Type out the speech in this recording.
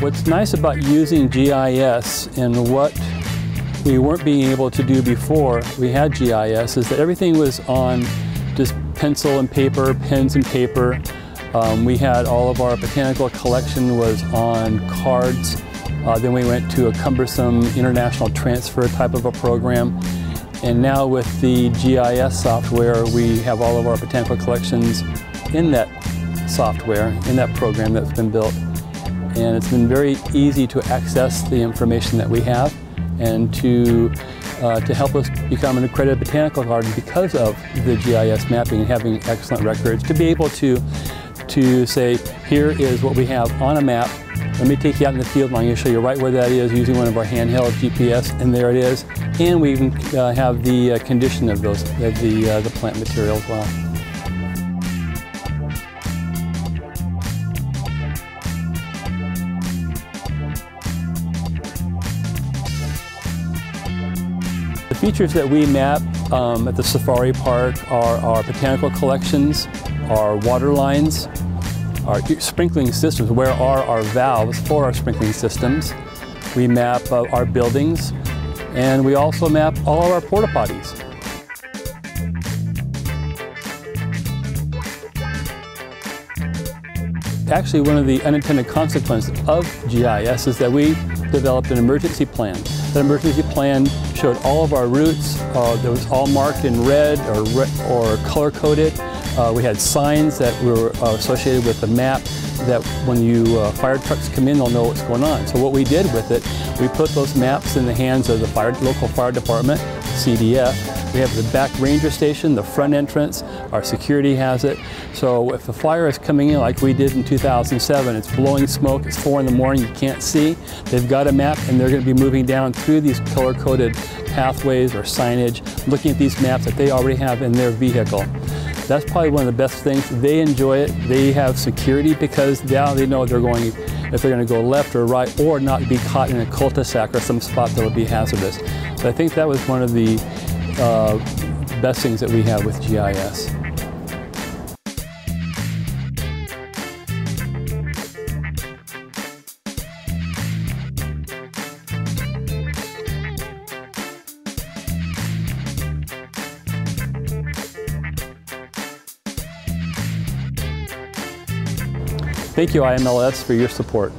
What's nice about using GIS and what we weren't being able to do before we had GIS is that everything was on just pencil and paper, pens and paper. Um, we had all of our botanical collection was on cards. Uh, then we went to a cumbersome international transfer type of a program. And now with the GIS software, we have all of our botanical collections in that software, in that program that's been built and it's been very easy to access the information that we have and to, uh, to help us become an accredited botanical garden because of the GIS mapping and having excellent records, to be able to, to say, here is what we have on a map, let me take you out in the field and I'm going to show you right where that is using one of our handheld GPS, and there it is. And we even uh, have the uh, condition of those, of the, uh, the plant material as well. Features that we map um, at the safari park are our botanical collections, our water lines, our sprinkling systems, where are our valves for our sprinkling systems. We map uh, our buildings, and we also map all of our porta potties. Actually, one of the unintended consequences of GIS is that we developed an emergency plan. That emergency plan showed all of our routes. Uh, that was all marked in red or, re or color coded. Uh, we had signs that were uh, associated with the map that when you uh, fire trucks come in, they'll know what's going on. So what we did with it, we put those maps in the hands of the fire, local fire department, CDF, we have the back ranger station, the front entrance, our security has it. So if the fire is coming in like we did in 2007, it's blowing smoke, it's four in the morning, you can't see, they've got a map and they're going to be moving down through these color-coded pathways or signage, looking at these maps that they already have in their vehicle. That's probably one of the best things. They enjoy it. They have security because now they know they're going, if they're going to go left or right or not be caught in a cul-de-sac or some spot that will be hazardous. So I think that was one of the uh, best things that we have with GIS. Thank you IMLS for your support.